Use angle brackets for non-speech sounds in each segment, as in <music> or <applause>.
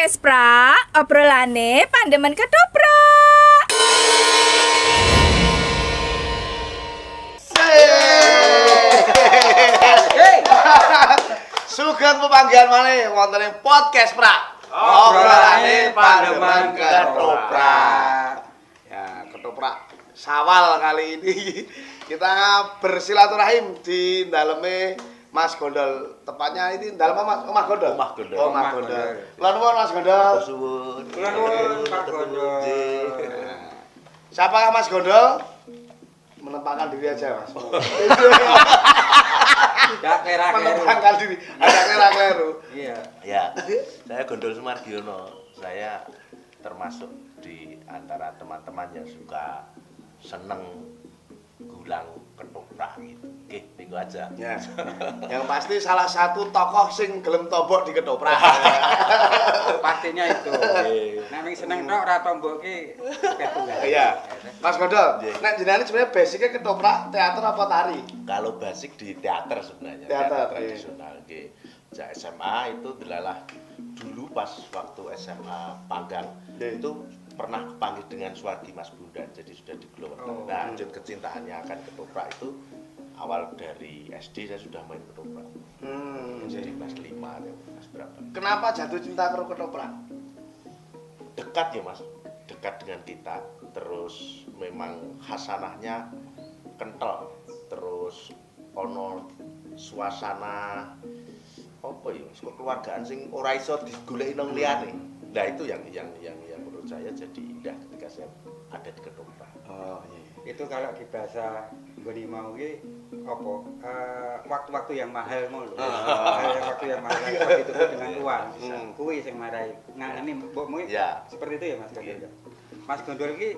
podcast pra obrolane pandemen ketoprak. Sugeng pemanggilan malih wonten ing podcast Prak. Obrolane Pandeman Ketoprak. Ya, Ketoprak Sawal kali ini <laughs> kita bersilaturahim di daleme Mas Gondol. Tepatnya ini dalem Mas Omah Gondol. Omah Gondol. Omah Omah Gondol. Gondol. Kula nuwun Mas Gondol. suwun. Kula nuwun, Pak Gondol. Siapa Mas Gondol? Menempatkan diri aja, Mas. <laughs> Ya kira Menempatkan diri. Ada kira-kira. Iya. Ya, saya Gondol Sumargiono. Saya termasuk di antara teman-teman yang suka seneng gulang ketoprak gitu. Oke, itu aja. Ya. Yang pasti salah satu tokoh sing gelem tombok di ketoprak. <laughs> Pastinya itu. Nek ming seneng tok ora tombok ki. Iya. Mas Gondol, Iya. nek jenengan sebenarnya basicnya ketoprak teater apa tari? Kalau basic di teater sebenarnya, Teater, tradisional. Oke. Sejak SMA itu adalah dulu pas waktu SMA Panggang itu pernah kepanggil dengan Suwardi Mas Bundan jadi sudah di Glowet. Oh. Nah, lanjut kecintaannya akan ketoprak itu awal dari SD saya sudah main ketoprak. Hmm. Jadi kelas 5 atau kelas berapa? Kenapa jatuh cinta karo ketoprak? Dekat ya Mas, dekat dengan kita. Terus memang hasanahnya kental. Terus ono suasana apa ya kekeluargaan sing ora iso digoleki nang liyane. Nah itu yang yang yang yang menurut saya jadi indah ketika saya ada di ketoprak. Oh iya. Itu kalau di bahasa Goni mau ki apa? Eh, waktu-waktu yang mahal mau lho. Ah. Waktu yang mahal seperti <laughs> itu dengan uang. Hmm. Kuwi sing marai. Ngangani mbokmu ki Ya. seperti itu ya Mas Gondol. Iya. Mas Gondol ki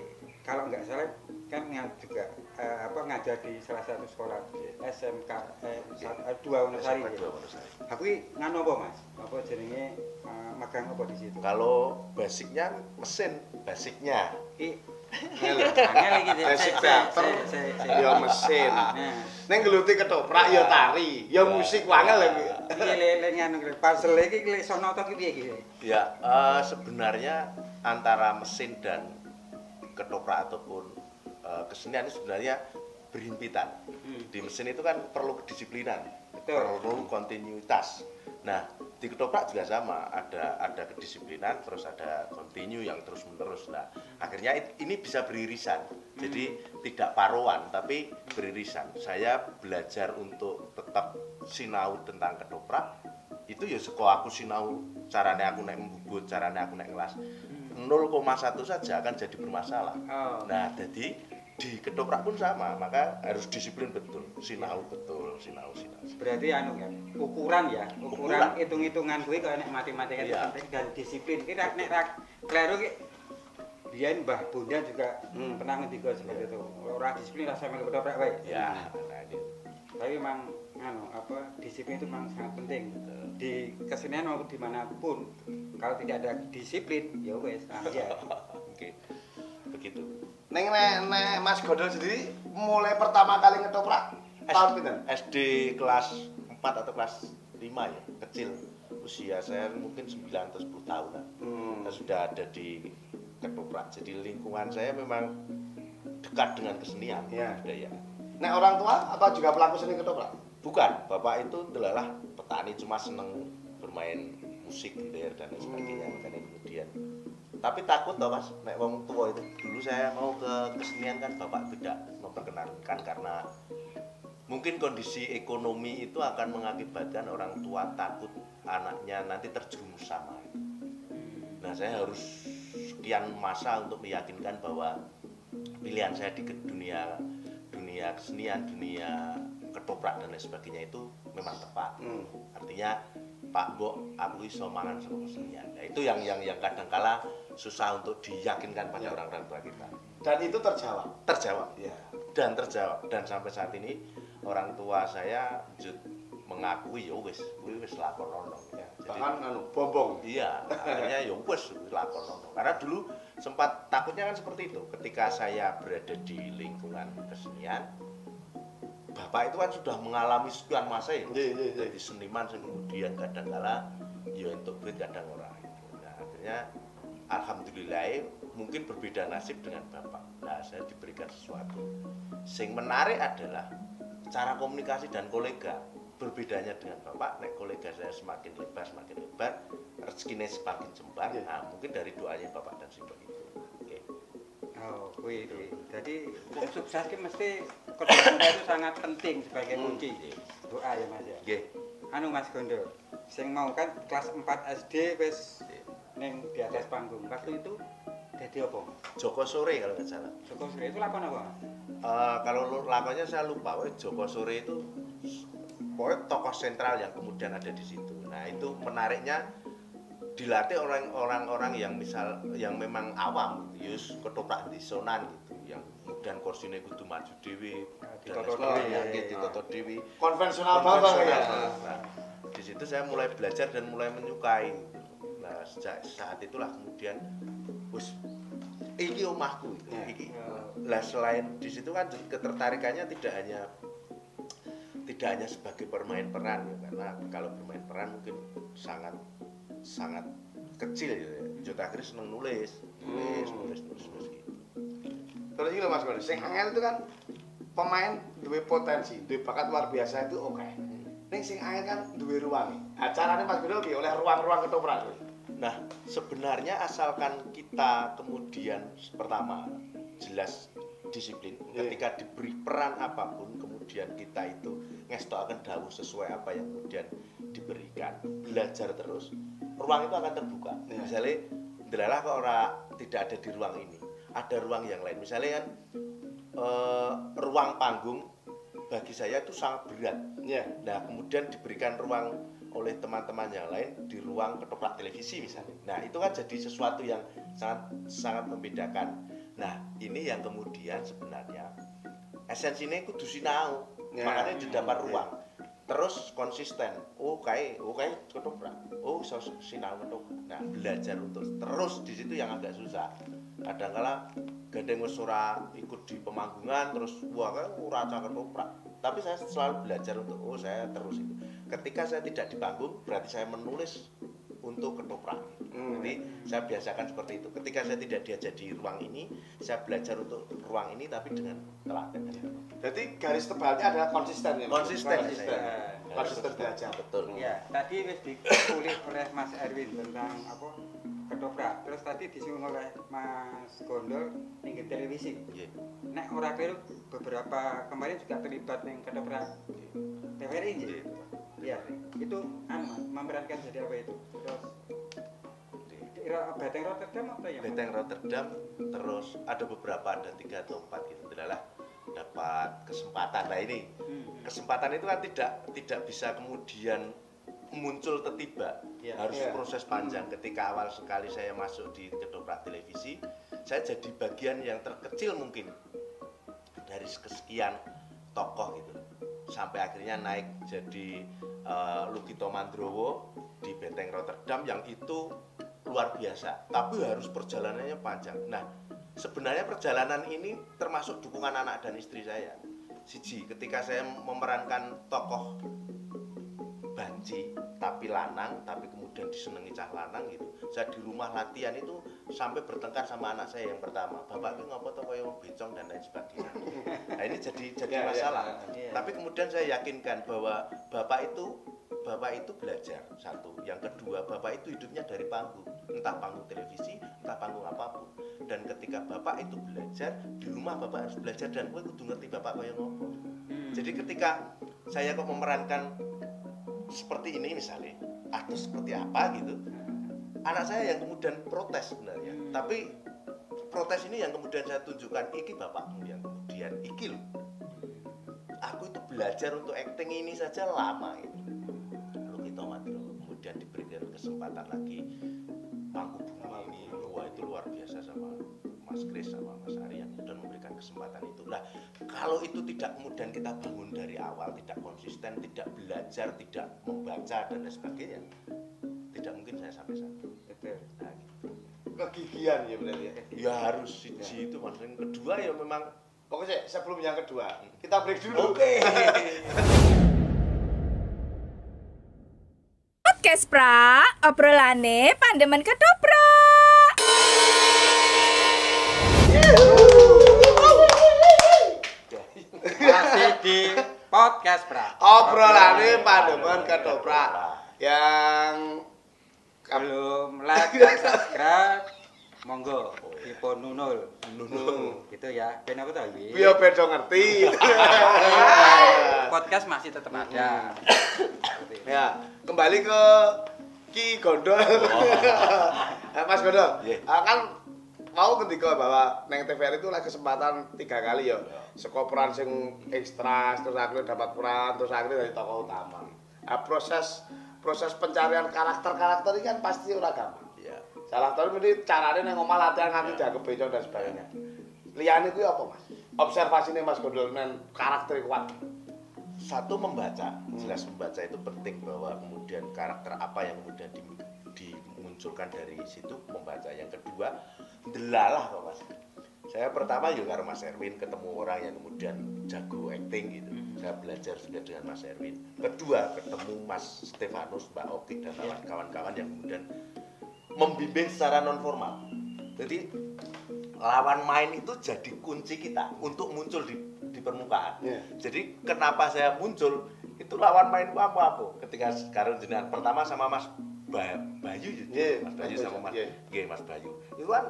kalau nggak salah kan yang juga eh, apa ngajar di salah satu sekolah SMK eh, eh, dua Wonosari. Ya. dua Wonosari. Aku ki nganu apa Mas? Apa jenenge eh, magang apa di situ? Kalau basicnya mesin, basicnya angel iki Basic teater, ya mesin. Nah, Neng geluti ketoprak ya tari, ya musik wangel lagi. piye le le nganu ki parcel iki le sono to ki piye ki? Ya, eh, sebenarnya antara mesin dan ketoprak ataupun eh, kesenian itu sebenarnya berhimpitan. Hmm. Di mesin itu kan perlu kedisiplinan, perlu kontinuitas. Nah, di ketoprak juga sama, ada ada kedisiplinan, terus ada kontinu yang terus menerus. Nah, akhirnya ini bisa beririsan. Jadi tidak paruan, tapi beririsan. Saya belajar untuk tetap sinau tentang ketoprak. Itu ya sekolah aku sinau caranya aku naik membubut, caranya aku naik ngelas. 0,1 saja akan jadi bermasalah. Oh. Nah, jadi di ketoprak pun sama, maka harus disiplin betul, sinau betul, sinau sinau. Berarti anu kan ukuran ya, ukuran Ukuran. hitung-hitungan kuwi kok nek matematika itu Iya. penting dan disiplin. Kita nek ra kleru ki biyen Mbah Bunda juga Hmm. pernah ngendika seperti itu. Ora disiplin rasa melu ketoprak wae. Ya, nah Tapi memang anu apa disiplin itu memang sangat penting. Di kesenian maupun di mana pun kalau tidak ada disiplin ya wes aja. <laughs> Oke. Begitu. Neng nek nek Mas Gondol sendiri mulai pertama kali ketoprak tahun pinten? SD kelas 4 atau kelas 5 ya, kecil. Usia saya mungkin 9 atau 10 tahunan. Hmm. Saya sudah ada di ketoprak. Jadi lingkungan saya memang dekat dengan kesenian, Iya. budaya. Nek orang tua apa juga pelaku seni ketoprak? Bukan, bapak itu adalah petani cuma seneng bermain musik gitar dan lain sebagainya Hmm. makanya kemudian tapi takut toh mas, nek wong tua itu. Dulu saya mau ke kesenian kan bapak tidak memperkenankan karena mungkin kondisi ekonomi itu akan mengakibatkan orang tua takut anaknya nanti terjerumus sama nah saya harus sekian masa untuk meyakinkan bahwa pilihan saya di dunia dunia kesenian dunia ketoprak dan lain sebagainya itu memang tepat. Hmm. artinya Pak Mbok aku iso mangan sama kesenian. Nah, itu yang yang yang kadangkala susah untuk diyakinkan pada Ya. orang-orang tua kita Dan itu terjawab. terjawab Ya. dan terjawab dan sampai saat ini orang tua saya lanjut mengakui ya wis kuwi wis lakon ono ya. Jadi- Bahkan anu bombong. Iya, akhirnya ya wes lakon ono. Karena dulu sempat takutnya kan seperti itu. Ketika saya berada di lingkungan kesenian, bapak itu kan sudah mengalami sekian masa ya. Iya, iya, iya. Jadi seniman sing kemudian kadang kala ya untuk duit kadang ora. Nah, akhirnya akhirnya alhamdulillah mungkin berbeda nasib dengan bapak nah saya diberikan sesuatu sing menarik adalah cara komunikasi dan kolega berbedanya dengan bapak nek kolega saya semakin lebar semakin lebar rezekinya semakin jembar Iya. nah mungkin dari doanya bapak dan simbol itu oke Oh, kuwi. Jadi wong sukses ki mesti keluarga itu sangat penting sebagai Hmm. kunci. Doa ya Mas ya. Nggih. Anu Mas Gondo, sing mau kan kelas 4 SD wis ning di atas panggung. Waktu itu jadi apa? Joko sore kalau nggak salah Joko Suri itu lakon apa? Eh, kalau lakonnya saya lupa, weh, Joko Sore itu pokoknya tokoh sentral yang kemudian ada di situ. Nah itu menariknya dilatih orang-orang yang misal yang memang awam, yus ketoprak di sonan gitu, yang kemudian kursinya kudu maju dewi, dan Ditoto dewi. gitu, ditoto dewi. konvensional banget ya Nah, di situ saya mulai belajar dan mulai menyukai. Nah, sejak saat itulah kemudian wis iki omahku itu. Ya. Iki. Lah selain di situ kan ketertarikannya tidak hanya tidak hanya sebagai permain peran ya karena kalau bermain peran mungkin sangat sangat kecil ya. Jota Kris seneng nulis, nulis, Hmm. nulis, nulis, nulis gitu. Terus ini loh Mas Bro, sing angel itu kan pemain duwe potensi, duwe bakat luar biasa itu oke. Ning sing angel kan duwe ruang. Caranya Mas piye oleh ruang-ruang ketoprak? Nah, sebenarnya asalkan kita kemudian pertama jelas disiplin, Iya. ketika diberi peran apa pun, kemudian kita itu ngestokaken dawuh sesuai apa yang kemudian diberikan, belajar terus, ruang itu akan terbuka. Iya. Misalnya, delalah kok ora tidak ada di ruang ini, ada ruang yang lain. Misalnya kan eh, ruang panggung bagi saya itu sangat berat. Iya. Nah, kemudian diberikan ruang oleh teman-teman yang lain di ruang ketoprak televisi misalnya. Nah, itu kan jadi sesuatu yang sangat sangat membedakan. Nah, ini yang kemudian sebenarnya esensinya kudu sinau. Ya. Makanya didapat ruang. Terus konsisten. Oh, kayak oh kayak ketoprak. Oh, sinau ketoprak. Nah, belajar untuk terus di situ yang agak susah. Kadang-kala gandeng wis ora ikut di pemanggungan terus wah kayak ora ketoprak. Tapi saya selalu belajar untuk oh saya terus itu. Ketika saya tidak di panggung berarti saya menulis untuk ketoprak. Hmm. Jadi saya biasakan seperti itu. Ketika saya tidak diajak di ruang ini, saya belajar untuk ruang ini tapi dengan telaten. Berarti garis tebalnya adalah konsisten ya. Konsisten, Konsisten. saya. Konsisten belajar. Betul. Ya, tadi wis dikulik oleh Mas Erwin tentang apa ketoprak. Terus tadi disinggung oleh Mas Gondol ning televisi. Iya. Nek ora keliru beberapa kemarin juga terlibat ning ketoprak TVRI nggih. Iya, itu anu Mas, memerankan jadi apa itu? Terus Beteng Rotterdam apa ya? Beteng Rotterdam terus ada beberapa ada tiga atau empat gitu adalah dapat kesempatan nah ini Hmm. kesempatan itu kan tidak tidak bisa kemudian muncul tiba Iya. harus Iya. proses panjang ketika awal sekali saya masuk di kedoprak televisi saya jadi bagian yang terkecil mungkin dari kesekian tokoh gitu sampai akhirnya naik jadi eh, Lukito Mandrowo di Benteng Rotterdam yang itu luar biasa tapi harus perjalanannya panjang. Nah sebenarnya perjalanan ini termasuk dukungan anak dan istri saya. Siji ketika saya memerankan tokoh banci tapi lanang tapi kemudian disenangi cah lanang gitu saya di rumah latihan itu sampai bertengkar sama anak saya yang pertama. Bapak ini tuh kayak wong becong dan lain sebagainya jadi jadi Ya, ya, masalah. Ya. tapi kemudian saya yakinkan bahwa bapak itu bapak itu belajar satu. Yang kedua bapak itu hidupnya dari panggung. Entah panggung televisi entah panggung apa pun. Dan ketika bapak itu belajar di rumah bapak harus belajar dan gue kudu ngerti bapak kayak ngopo Hmm. jadi ketika saya kok memerankan seperti ini misalnya atau seperti apa gitu anak saya yang kemudian protes sebenarnya. Hmm. tapi protes ini yang kemudian saya tunjukkan iki bapakmu yang kemudian iki loh belajar untuk acting ini saja lama itu lalu kita mati kemudian diberikan kesempatan lagi. Pangku bumi ini wah itu luar biasa sama Mas Kris sama Mas Arya dan memberikan kesempatan itu. Nah kalau itu tidak kemudian kita bangun dari awal tidak konsisten tidak belajar tidak membaca dan lain sebagainya tidak mungkin saya sampai sana. Nah, gitu. Kegigihan ya berarti ya. ya harus siji itu maksudnya. Kedua ya memang Pokoknya sebelum yang kedua, kita break dulu. Oke. Okay. <laughs> podcast pra obrolane pandemen ketopra masih di podcast pra obrolane pandemen kedobra yang belum like dan subscribe monggo dipun nunul. Nunul. Gitu ya. Ben apa tadi? biar beda ngerti. <laughs> Podcast masih tetap ada. Seperti itu. ya, kembali ke Ki Gondol. <laughs> Eh, Mas Gondol, Iya. ah, kan mau ketika bahwa neng TVRI itu lah kesempatan tiga kali ya. Seko peran sing ekstra, terus akhirnya dapat peran, terus akhirnya dari tokoh utama. Nah, proses proses pencarian karakter-karakter ini kan pasti ora gampang. Iya. Salah satu mesti caranya neng omah latihan nganti jaga bejo dan sebagainya. Liane kuwi apa, Mas? Observasine Mas Gondol men karakter kuat. satu membaca jelas membaca itu penting bahwa kemudian karakter apa yang kemudian di- dimunculkan dari situ membaca yang kedua delalah kok mas saya pertama juga karo Mas Erwin ketemu orang yang kemudian jago acting gitu saya belajar juga dengan Mas Erwin kedua ketemu Mas Stefanus Mbak Oki dan kawan-kawan yang kemudian membimbing secara non formal jadi lawan main itu jadi kunci kita untuk muncul di di permukaan. Iya. Jadi kenapa saya muncul itu lawan main apa apa ketika sekarang jenengan pertama sama Mas Ba- Bayu gitu. Iya, Mas Bayu sama Mas Iya. Nggih, Mas Bayu. Itu kan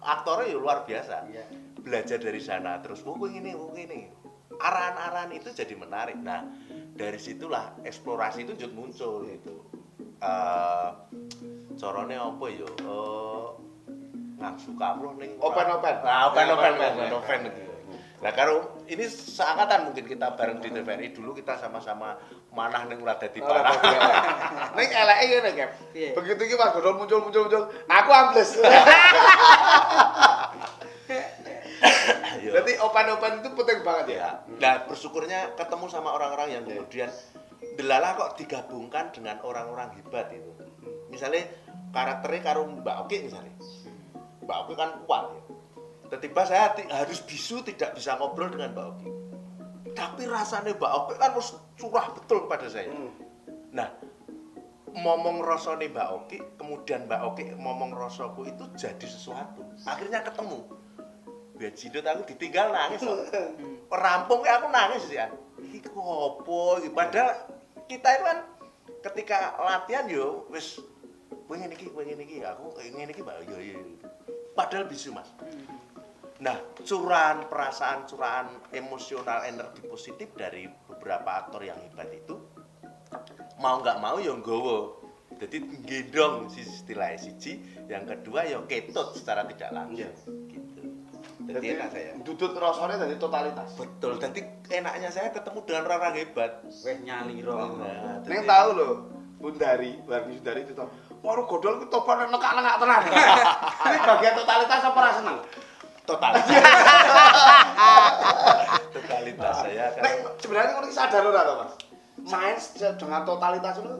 aktornya ya luar biasa. Iya. Belajar dari sana terus oh ini oh ini. Arahan-arahan itu jadi menarik. Nah, dari situlah eksplorasi itu jadi muncul gitu. Eh corone apa yo? Eh ngangsu kawruh ning Open-open. Nah, open open Open-open. open open gitu. Nah, karo ini seangkatan mungkin kita bareng di TVRI dulu kita sama-sama manah ning ora dadi parah. <laughs> Ning eleke ngene, Kep. Piye? Begitu iki Mas Gondol muncul muncul muncul, aku ambles. <laughs> <laughs> Berarti open-open itu penting banget ya. ya. Nah, bersyukurnya ketemu sama orang-orang yang kemudian delala kok digabungkan dengan orang-orang hebat itu. Misalnya karakternya karo Mbak Oki misalnya. Mbak Oki kan kuat ya. Tiba-tiba saya harus bisu tidak bisa ngobrol dengan Mbak Oki. Tapi rasanya Mbak Oki kan harus curah betul pada saya. Hmm. Nah, ngomong rasane Mbak Oki, kemudian Mbak Oki ngomong rasaku itu jadi sesuatu. Akhirnya ketemu. Biar jidot aku ditinggal nangis. <laughs> Rampung ya aku nangis opo iki? Padahal kita itu kan ketika latihan yo wis pengen iki pengen iki aku ingin iki Mbak yo yo. Padahal bisu Mas. Nah, curahan perasaan, curahan emosional energi positif dari beberapa aktor yang hebat itu mau nggak mau ya nggowo. Jadi gendong si istilahnya siji, yang kedua ya ketut secara tidak langsung. Iya. Gitu. Jadi enak saya. Dudut rasanya dari totalitas. Betul. Jadi enaknya saya ketemu dengan orang hebat. Weh nyaliro. Nah, Neng tahu loh, Bundari, Barni Sundari itu tahu. Waru godol itu topan nekak-nekak tenan. <laughs> Ini bagian totalitas apa ora seneng? totalitas. <laughs> totalitas saya kan. Nek sebenarnya ngono iki sadar ora to, Mas? Main se- dengan totalitas itu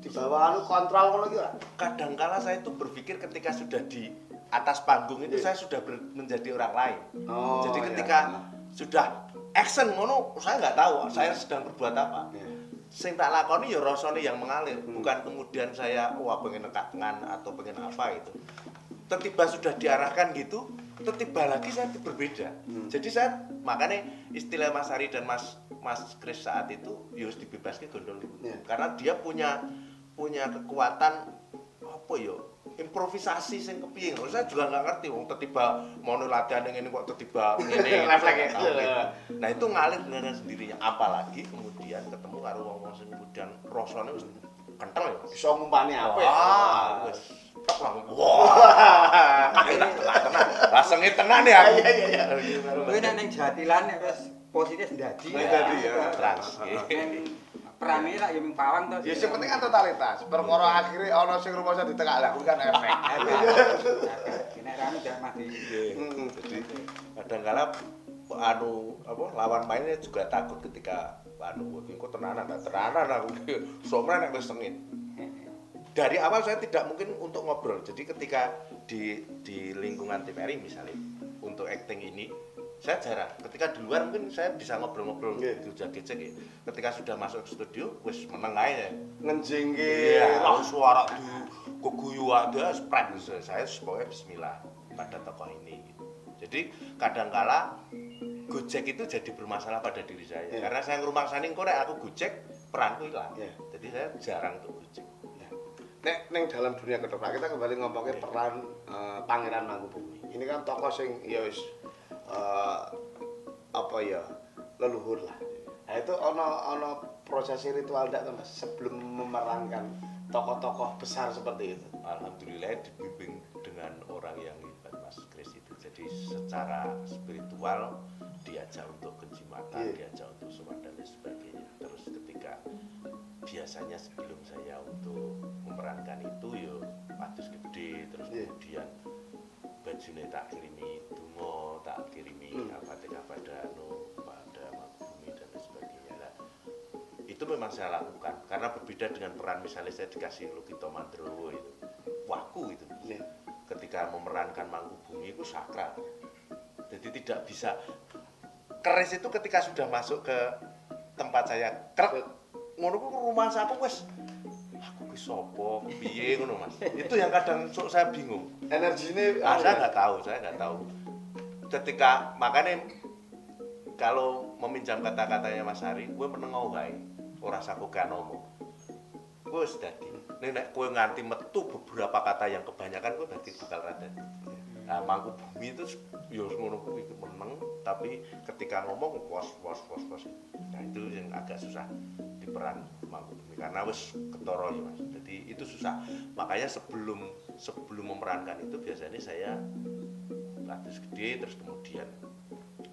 di bawah anu kontrol ngono iki ora? Kadangkala saya itu berpikir ketika sudah di atas panggung itu Iya. saya sudah ber- menjadi orang lain. Oh, Jadi iya. ketika sudah action ngono saya nggak tahu saya sedang berbuat apa. Iya. Sing tak lakoni ya rasane yang mengalir, Hmm. bukan kemudian saya wah pengen nekak ngan atau pengen apa itu. Tiba sudah diarahkan gitu, tiba lagi saya berbeda. Hmm. Jadi saya makanya istilah Mas Hari dan Mas Mas Kris saat itu ya harus dibebaskan gondol. Iya. Karena dia punya punya kekuatan apa ya improvisasi sing kepiye ngono. saya juga nggak ngerti wong tiba mau latihan yang ini kok tiba <laughs> ya? Tahu gitu. nah itu ngalir dengan sendirinya apalagi kemudian ketemu karo wong-wong sing kemudian rasane wis kental ya Bisa ngumpani apa ya? wah wis tek langsung wah tenan rasane tenan ya aku Iya, iya, iya. Kuwi nek ning Jatilan nek wis posisi ndadi. Ndadi, ya. trans Perane lak ya ming pawang to. Ya sing penting kan totalitas. Perkara akhirnya ana sing rumoso ditekak lah kuwi kan efek. <laughs> Nek rame dak mati. Mm-mm. jadi kadang-kala anu apa lawan mainnya juga takut ketika anu iki kok tenanan tenanan aku somre nek wis sengit. Dari awal saya tidak mungkin untuk ngobrol. Jadi ketika di di lingkungan TVRI misalnya untuk acting ini saya jarang. Ketika di luar mungkin saya bisa ngobrol-ngobrol Nggih. gitu jagit ketika sudah masuk ke studio wis meneng aja Ngenjingke. Iya, oh, suara di keguyu ada spread. Saya pokoknya bismillah pada tokoh ini. Jadi kadangkala Gojek itu jadi bermasalah pada diri saya. Iya. Karena saya ngurumang saning kok nek aku Gojek peranku hilang. Iya. Jadi saya jarang untuk Gojek. Nek neng dalam dunia ketoprak kita kembali ngomongin peran eh, Pangeran Mangkubumi. Ini kan tokoh sing ya wis eh, apa ya leluhur lah. Nah itu ono ono proses ritual ndak tuh, Mas sebelum memerankan tokoh-tokoh besar seperti itu. Alhamdulillah dibimbing dengan orang yang hebat Mas Kris. Jadi secara spiritual diajak untuk kejimakan, Iya. diajak untuk sholat dan lain sebagainya. Terus ketika biasanya sebelum saya untuk memerankan itu yo patus gede terus Iya. kemudian bajunya tak kirimi dungo tak kirimi Hmm. apa tiga pada no pada bumi dan lain sebagainya Nah, itu memang saya lakukan karena berbeda dengan peran misalnya saya dikasih Lukito Mandrowo itu waku itu Iya. Ketika memerankan Mangkubumi itu sakral. Jadi tidak bisa. Keris itu ketika sudah masuk ke tempat saya krek ngono ku rumah aku wes. Aku ki sapa piye ngono Mas? Itu yang kadang sok saya bingung. Energi ini Ah, saya nggak tahu, saya nggak tahu. Ketika makanya kalau meminjam kata-katanya Mas Hari, gue menengok wae, ora saku kan ngomong. Gue wis dadi. Nek kowe nganti metu beberapa kata yang kebanyakan gue berarti bakal rada. Nah, mangku bumi itu yo ngono kuwi meneng, tapi ketika ngomong pos pos pos pos. Nah, itu yang agak susah diperan mangku bumi karena wis ketoro ya Mas. Jadi itu susah. Makanya sebelum sebelum memerankan itu biasanya saya ratus gede terus kemudian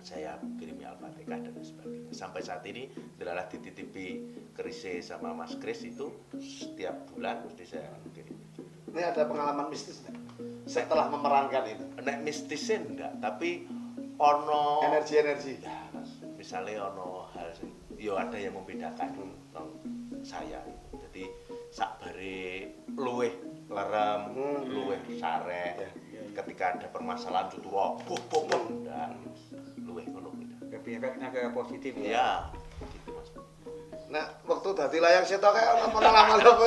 saya kirimi Al-Fatihah dan sebagainya. Sampai saat ini adalah dititipi kerise sama Mas Kris itu setiap bulan mesti saya kirim. Ini ada pengalaman mistis nggak? Setelah memerankan itu. Nek mistisnya enggak, tapi ono Energi-energi. Ya, misalnya ono hal yo ada yang membedakan nong saya. Jadi sak bare luweh lerem, Hmm. luweh sare. Ya. Ketika ada permasalahan itu wah, buh dan luweh ngono gitu. lebih efeknya positif ya Ya, gitu Mas. Nah, waktu dadi layang setok kayak ono pengalaman apa?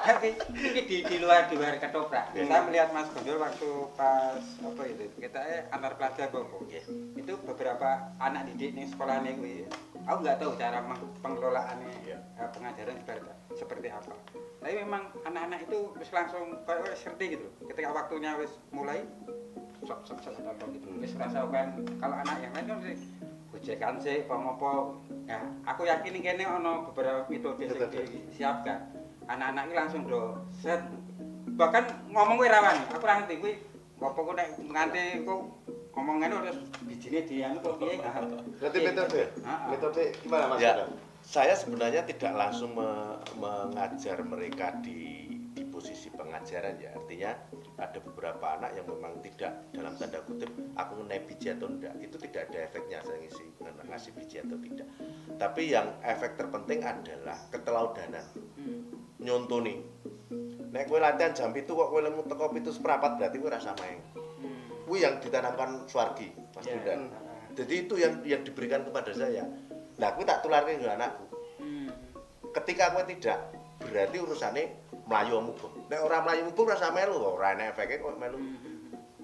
tapi ini di, di luar di luar ketoprak Ya. saya melihat Mas Gonjol waktu pas apa itu kita eh, antar pelajar kok Ya. itu beberapa anak didik nih sekolah nih gue aku nggak tahu cara pengelolaannya Ya. eh, pengajaran seperti, seperti apa tapi memang anak-anak itu wis langsung kayak ngerti gitu ketika waktunya wis mulai sok sok sok sok gitu wis rasakan kalau anak yang lain kan sih gojekan sih apa ya aku yakin ini kayaknya ono beberapa metode yang Metode. disiapkan anak-anak ini langsung do set bahkan ngomong gue rawan aku ra ngerti gue apa kok nek nganti kok ngomongane terus bijine di anu kok piye Berarti metode. Heeh. Metode gimana Mas? Ya, saya sebenarnya tidak langsung me- mengajar mereka di pengajaran ya. Artinya ada beberapa anak yang memang tidak dalam tanda kutip aku ngenai biji atau enggak itu tidak ada efeknya saya ngisi ngasih biji atau tidak. Tapi yang efek terpenting adalah ketelaudanan. Nyontoni. Nek kowe latihan jam itu kok kowe lemu teko pitu seprapat berarti kowe rasa main. Kuwi yang ditanamkan Suwargi, Mas Ya. Bundan. Jadi itu yang yang diberikan kepada saya. Nah, aku tak tularke ke anakku. Ketika aku tidak, berarti urusannya melayu mubeng. Nek orang melayu mubeng rasa melu, ora enak efeknya kok melu.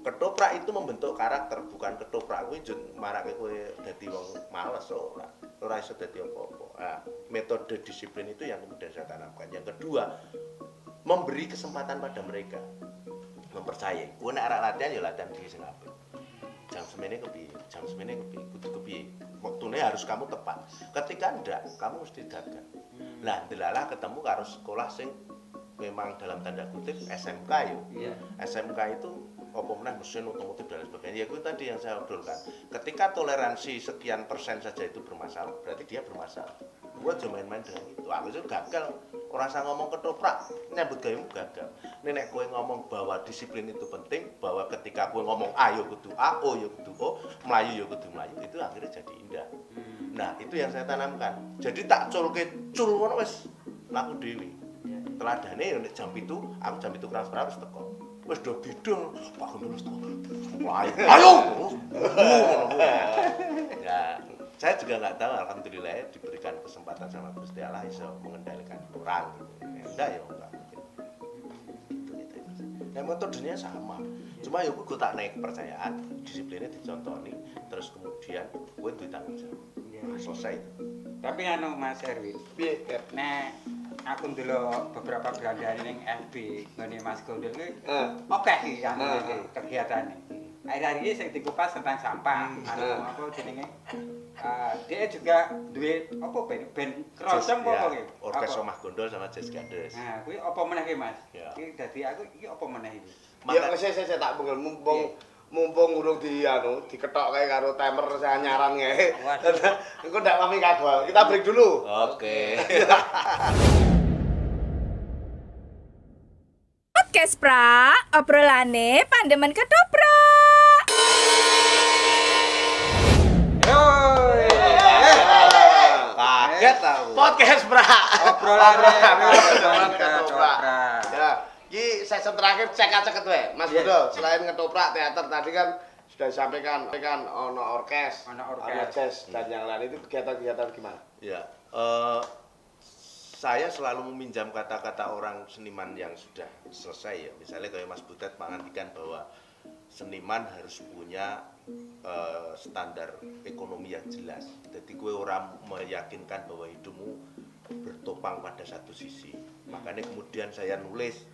Ketoprak itu membentuk karakter, bukan ketoprak kuwi jun marake kowe dadi wong males ora. Ora iso dadi apa-apa. Nah, metode disiplin itu yang kemudian saya tanamkan. Yang kedua, memberi kesempatan pada mereka. Mempercayai. Kowe nek arek latihan ya latihan diri sing jam semene kepiye jam semene kepiye kudu kepiye waktunya harus kamu tepat ketika ndak kamu mesti gagal lah delalah ketemu karo sekolah sing memang dalam tanda kutip SMK yo Iya. SMK itu apa meneh mesin otomotif dan lain sebagainya. Ya itu tadi yang saya obrolkan. Ketika toleransi sekian persen saja itu bermasalah berarti dia bermasalah. Gue aja main-main dengan itu. Aku itu gagal. Orang saya ngomong ketoprak nyambut gawe gagal. Nenek gue ngomong bahwa disiplin itu penting bahwa ketika gue ngomong A yo kudu A O yo kudu O Melayu yo kudu Melayu itu akhirnya jadi indah. Nah itu yang saya tanamkan. Jadi tak culke cul ngono wis laku dewi teladane nek jam itu aku jam itu kurang separuh wis teko wis do bidung Pak Gundul wis teko ayo ayo kuwi. ya saya juga nggak tahu alhamdulillah ya, diberikan kesempatan sama Gusti Allah iso mengendalikan orang gitu enggak ya enggak itu gitu Mas. Nah metodenya sama. Cuma ya gue tak naik kepercayaan, disiplinnya dicontoni, terus kemudian gue duit tanggung jawab. Iya. Nah, selesai. Tapi anu Mas Erwin, nek aku ndelok beberapa belanjaan ning FB ngene Mas Gondol ki Eh. oke iki yang Eh, iki eh. kegiatane. Akhir-akhir ini sing dikupas tentang sampah, anu apa jenenge? Eh, dia juga duit apa ben ben keroncong apa ya, ki? Orkes? Omah Gondol sama Jazz Gades. Nah, kuwi apa meneh Mas? Ya. Iki dadi aku iki apa meneh iki? Ya saya saya saya tak mungkin mumpung mumpung urung di anu diketok kayak karo timer saya nyaran ngehe. Waduh. Engko ndak pamit kagol. Kita break dulu. Oke. <laughs> Podcast pra, obrolane pandemen ketoprak. Kaget aku. Podcast. Obrolan Obrolan ketoprak. Iki season terakhir cek ceket wae. Mas Iya. Bodo, selain ketoprak teater tadi kan sudah disampaikan kan ono orkes, Ono orkes. jazz dan yang lain itu kegiatan-kegiatan gimana? Ya, eh, saya selalu meminjam kata-kata orang seniman yang sudah selesai ya. Misalnya kayak Mas Butet mengantikan bahwa seniman harus punya eh, standar ekonomi yang jelas. Jadi gue orang meyakinkan bahwa hidupmu bertopang pada satu sisi. Makanya kemudian saya nulis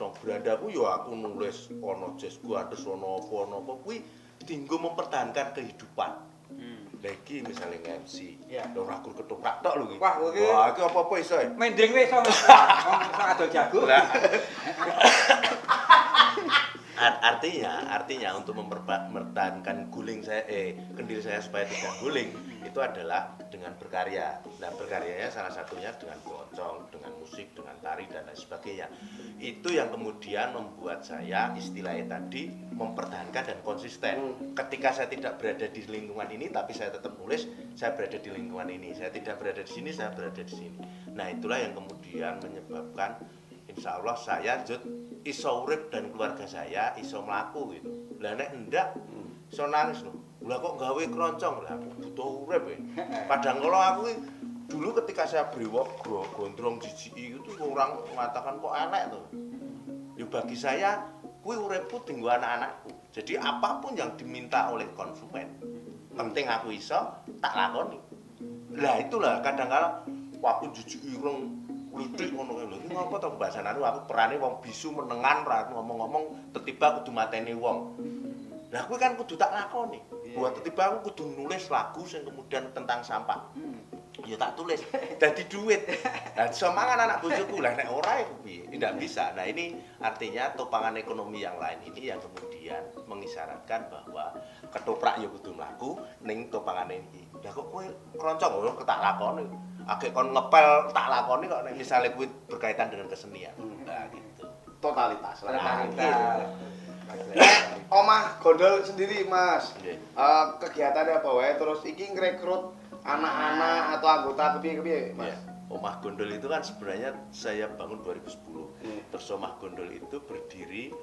nang berandaku ya aku nulis ono jazz gua terus ono apa ono apa kuwi tinggo mempertahankan kehidupan Hmm. lagi misalnya MC Iya. lho rakur ketoprak tok lho iki Wah, iki- wah iki apa-apa iso ya Mendring wis wong wong iso adol jago. Artinya artinya untuk mempertahankan guling saya eh kendil saya supaya tidak guling itu adalah dengan berkarya. Nah berkaryanya salah satunya dengan pocong dengan musik dengan tari dan lain sebagainya. Itu yang kemudian membuat saya istilahnya tadi mempertahankan dan konsisten. Ketika saya tidak berada di lingkungan ini tapi saya tetap nulis saya berada di lingkungan ini. Saya tidak berada di sini saya berada di sini. Nah itulah yang kemudian menyebabkan Insya Allah saya jut iso urip dan keluarga saya iso melaku gitu. Lah nek ndak iso nangis lho. Lah kok gawe keroncong lah aku butuh urip ya. <laughs> Padahal kalau aku dulu ketika saya brewok go- gondrong jijik itu orang mengatakan kok elek tuh. Ya bagi saya kuwi uripku tinggu anak-anakku. Jadi apa pun yang diminta oleh konsumen penting aku iso tak lakoni. Lah itulah kadang-kala waktu jujur ireng ludik ngono kae lho. Iki ngapa to bahasan anu aku perane wong bisu menengan ra ngomong-ngomong tetiba kudu mateni wong. Lah kuwi kan kudu tak lakoni. Buat tetiba aku kudu nulis lagu sing kemudian tentang sampah. Ya tak tulis dadi duit. Lah iso mangan anak bojoku lah nek ora ya piye? Tidak bisa. Nah ini artinya topangan ekonomi yang lain ini yang kemudian mengisyaratkan bahwa ketoprak ya kudu mlaku ning topangane iki. Lah kok kowe kroncong ngono tak lakoni. Akeh kon ngepel tak lakoni kok nek misale kuwi berkaitan dengan kesenian. Nah gitu. Totalitas. Totalitas. Omah Gondol sendiri, Mas. Nggih. Eh, kegiatannya apa wae terus iki ngrekrut anak-anak atau anggota kepiye-kepiye, Mas? Ya, Omah Gondol itu kan sebenarnya saya bangun 2010. Hmm. Terus Omah Gondol itu berdiri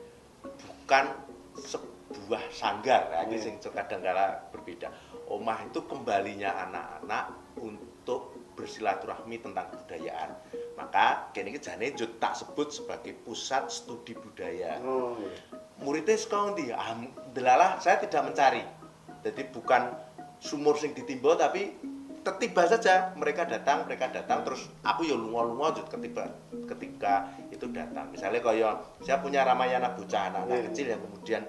bukan sebuah sanggar, ya, Hmm. sing kadang-kala berbeda. Omah itu kembalinya anak-anak untuk bersilaturahmi tentang kebudayaan. Maka kene iki jane jut tak sebut sebagai pusat studi budaya Oh, iya. muridnya sekolah ndi? Ah, delalah saya tidak mencari. Jadi bukan sumur sing ditimba tapi tiba saja mereka datang, mereka datang terus aku ya lunga-lunga jut ketika ketika itu datang. Misalnya kaya saya punya Ramayana bocah anak-anak Iya. kecil yang kemudian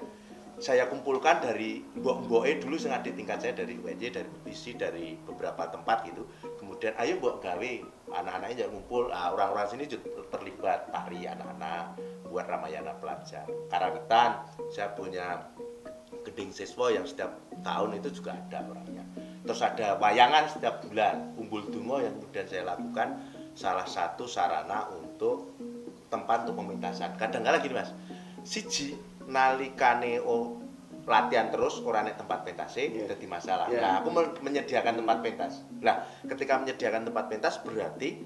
saya kumpulkan dari mbok-mboke dulu sing adik tingkat saya dari UNJ, dari BPC, dari beberapa tempat gitu. Kemudian ayo mbok gawe anak-anaknya jangan ngumpul, ah, orang-orang sini juga terlibat tari anak-anak buat Ramayana pelajar. Karawitan, saya punya geding siswa yang setiap tahun itu juga ada orangnya. Terus ada wayangan setiap bulan, umbul dungo yang kemudian saya lakukan salah satu sarana untuk tempat untuk pementasan. Kadang-kadang gini mas, siji nalikane o latihan terus orang nek tempat pentase Iya. jadi masalah. Iya. Nah, aku men- menyediakan tempat pentas. Nah, ketika menyediakan tempat pentas berarti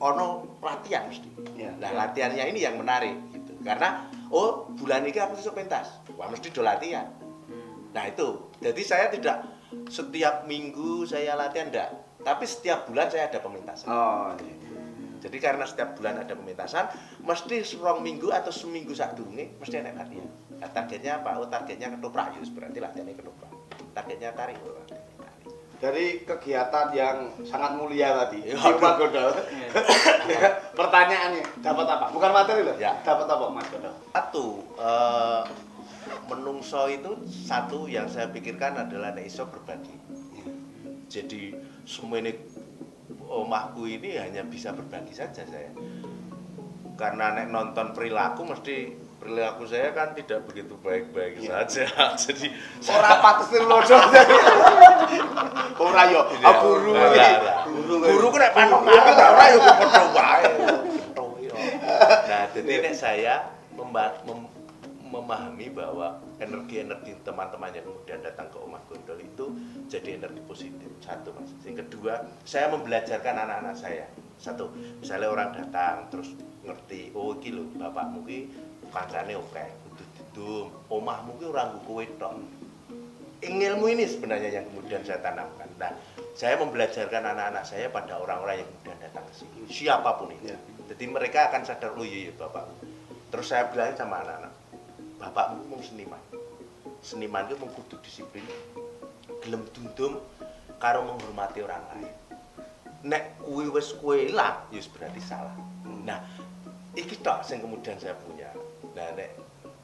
ono latihan mesti. Iya. Nah, latihannya ini yang menarik gitu. Karena oh, bulan ini aku iso pentas. Wah, mesti do latihan. Nah, itu. Jadi saya tidak setiap minggu saya latihan enggak, tapi setiap bulan saya ada pementasan. Oh, iya. Jadi karena setiap bulan ada pementasan, mesti serong minggu atau seminggu durunge mesti ada latihan. Nah, targetnya apa? Oh, targetnya ketoprak, Yus. Berarti latihannya ketoprak. Targetnya tari, oh. Dari kegiatan yang sangat mulia tadi, <laughs> Ya, di Mas Godol. <laughs> Pertanyaannya, dapat apa? Bukan materi loh. Ya. Dapat apa Mas Godol? Satu, eh, menungso itu satu yang saya pikirkan adalah nek iso berbagi. Jadi semuanya omahku ini hanya bisa berbagi saja saya. Karena nek nonton perilaku mesti perilaku saya kan tidak begitu baik-baik Iya. saja. <laughs> Jadi Ora pates lodo. Ora yo, Iya, ah, guru. Guru. ku nek patok marah ora ya padha wae. Yo. Nah, jadi nek saya memahami bahwa energi-energi teman-teman yang kemudian datang ke Omah Gondol itu jadi energi positif. Satu, Mas. Yang kedua, saya membelajarkan anak-anak saya. Satu, misalnya orang datang terus ngerti, oh iki lho bapakmu ki kancane oke, kudu didum. Omahmu ki ora nggo kowe tok ilmu ini sebenarnya yang kemudian saya tanamkan. Nah, saya membelajarkan anak-anak saya pada orang-orang yang kemudian datang ke sini, siapa pun itu. Ya. Jadi mereka akan sadar, oh iya, iya bapak. Terus saya bilang sama anak-anak, bapakmu mau seniman. Seniman itu mau kudu disiplin, gelem dundum, karo menghormati orang lain. Nek kuwi wis kuwi ilang, ya berarti salah. Nah, iki tok sing kemudian saya punya. Nah, nek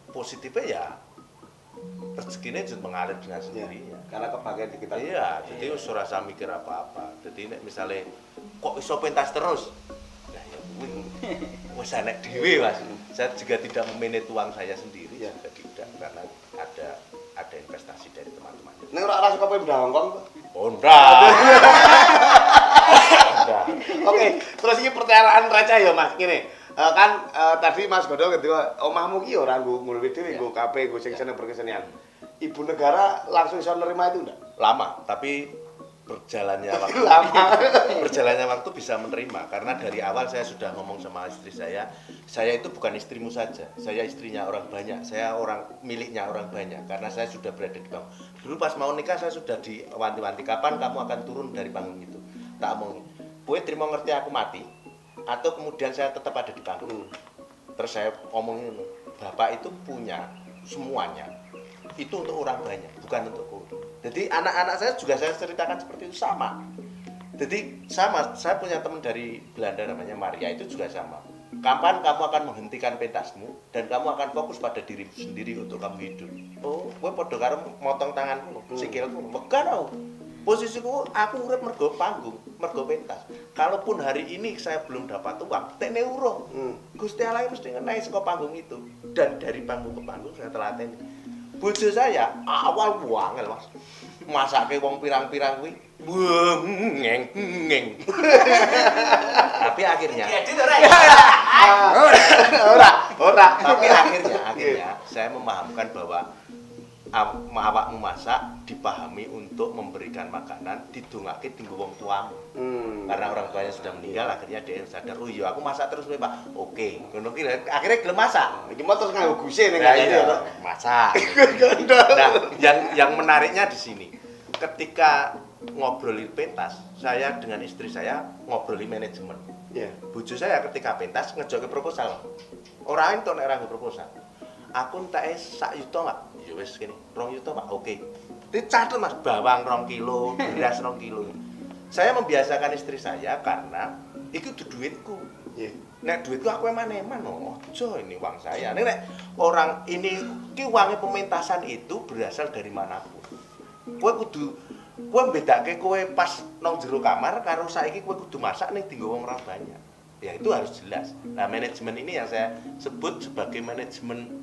positifnya ya rezekinya juga mengalir dengan Ya, sendirinya. karena kebagian di kita. Iya, jadi ora usah mikir apa-apa. Jadi nek misale kok iso pentas terus? Nah, ya kuwi <laughs> wis enek dhewe, Mas. Saya juga tidak memanage uang saya sendiri, Iya. juga tidak karena ada ada investasi dari teman-teman. Nek ora rasa kowe ndangkong. Oh, enggak. Enggak. Oke, terus ini pertanyaan receh ya Mas, gini. Eh, kan eh, tadi Mas Godol ketika omahmu ki ora nggo ngulwi dhewe, nggo KP, nggo sing seneng berkesenian. Ibu negara langsung bisa nerima itu enggak? Lama, tapi berjalannya <laughs> waktu. Lama. berjalannya waktu bisa menerima karena dari awal saya sudah ngomong sama istri saya saya itu bukan istrimu saja saya istrinya orang banyak saya orang miliknya orang banyak karena saya sudah berada di panggung dulu pas mau nikah saya sudah diwanti-wanti kapan kamu akan turun dari panggung itu? Tak omongin. Kue terima ngerti aku mati atau kemudian saya tetap ada di panggung terus saya omongin bapak itu punya semuanya. Itu untuk orang banyak bukan untuk kowe jadi anak-anak saya juga saya ceritakan seperti itu sama. Jadi sama saya punya teman dari Belanda namanya Maria itu juga sama. Kapan kamu akan menghentikan pentasmu dan kamu akan fokus pada dirimu sendiri untuk kamu hidup? Oh. Gue podo karo motong tanganku sikilku megar aku posisiku aku urip mergo panggung mergo pentas. Kalaupun hari ini saya belum dapat uang tekne urung. Hmm. Gusti Allah mesti ngenai saka panggung itu. Dan dari panggung ke panggung saya telaten bojo saya awal wangel mas. Masake wong pirang-pirang kuwi ngeng ngeng. <laughs> Tapi akhirnya <laughs> ora, ora. tapi akhirnya akhirnya saya memahamkan bahwa awakmu masak dipahami untuk memberikan makanan didongake tinggu wong tuamu. Hmm. karena orang tuanya sudah meninggal akhirnya dia sadar oh iya aku masak terus pak. Oke ngono ki akhirnya gelem masak. Iki terus nganggo guse ning Nah, iya, ya. masak. <laughs> Nah yang yang menariknya di sini ketika ngobrolin pentas saya dengan istri saya ngobrolin manajemen. Iya. bojo saya ketika pentas ngejoki proposal. Orang itu nek proposal aku entek sak yuta nggak ya wis kene. Rong yuta pak oke. Dicatat mas. Bawang rong kilo beras rong kilo. Saya membiasakan istri saya karena itu duitku. Iya. nek duitku aku eman eman oh ojo ini uang saya. Nek, nek orang ini ki uangnya pementasan itu berasal dari mana pun. Kowe kudu kowe bedake kowe pas nong jero kamar karo saiki kowe kudu masak dienggo wong ora banyak. Ya itu harus jelas. Nah manajemen ini yang saya sebut sebagai manajemen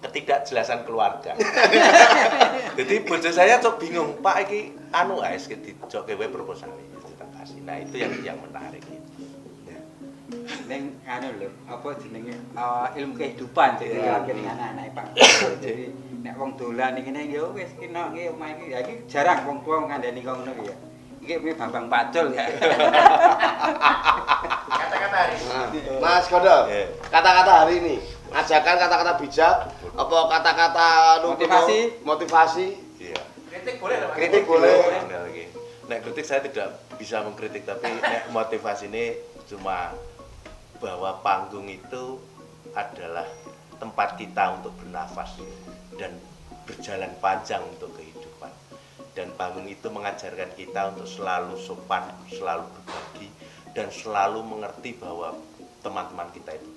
ketidakjelasan keluarga <laughs> jadi bojo saya cok bingung pak iki anu guys dijok kowe proposal ini kita kasih nah itu yang yang menarik gitu. Neng anu lho, apa jenenge eh, ilmu kehidupan jadi Iya. yeah. kira anak-anak Pak. Jadi nek wong dolan iki ngene ya wis kena iki omah iki ya iki jarang wong tua ngandani kok ngono ya. Iki mi Bambang Pacul ya. kata-kata hari Nah, Mas Godol, Iya. kata-kata hari ini, ajakan kata-kata bijak, apa kata-kata Motivasi. motivasi, iya Kritik boleh lho. kritik boleh. Nek kritik saya tidak bisa mengkritik tapi <laughs> nek motivasi ini cuma bahwa panggung itu adalah tempat kita untuk bernafas dan berjalan panjang untuk kehidupan. Dan panggung itu mengajarkan kita untuk selalu sopan, selalu berbagi, dan selalu mengerti bahwa teman-teman kita itu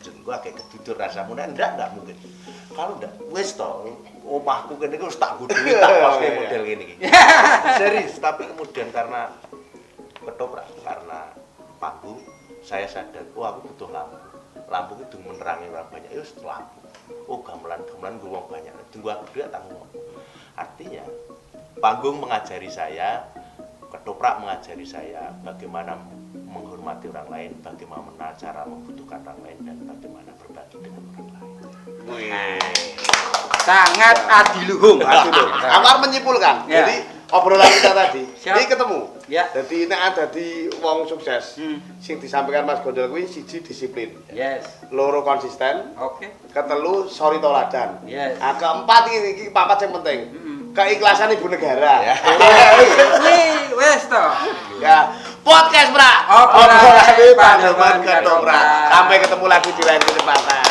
banyak. Jen gua kayak ketutur rasamu nah, enggak enggak mungkin. Kalau enggak wis to omahku kene wis tak guduli tak <laughs> Oh, paske iya. model gini iki. <laughs> Serius, tapi kemudian karena ketoprak karena panggung saya sadar, oh aku butuh lampu. Lampu itu menerangi orang banyak, ya lampu. Oh gamelan gamelan gue wong banyak, tunggu aku dia tanggung. Artinya panggung mengajari saya, ketoprak mengajari saya bagaimana menghormati orang lain, bagaimana cara membutuhkan orang lain dan bagaimana berbagi dengan orang lain. Sangat adiluhung. <laughs> Aduh, loh. Aku harus menyimpulkan. Ya. Jadi obrolan kita tadi, Siap. ini ketemu. Ya. Jadi ini ada di wong sukses. Hmm. Sing disampaikan Mas Gondol kuwi siji disiplin, Yes. loro konsisten, Oke. ketelu sorry toladan. Yes. Nah, keempat ini, ini papat yang penting. Mm-mm. Keikhlasan ibu negara. <laughs> Ya. Wih, wes toh. Ya. Podcast, Bra. Obrolan Pandeman Ketoprak. Ketoprak. Sampai ketemu lagi di lain kesempatan.